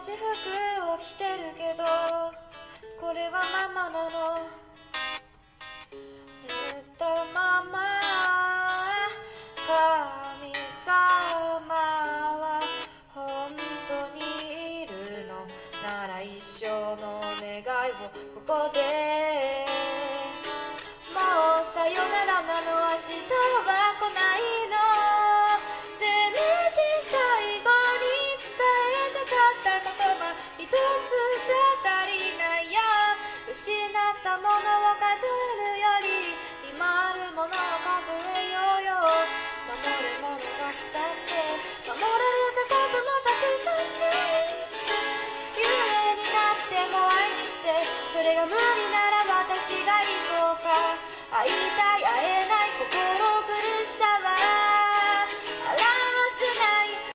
じ服を着てるけどこれはママなの。言ったまま神様は本当にいるの。なら一生の願いをここでって守れ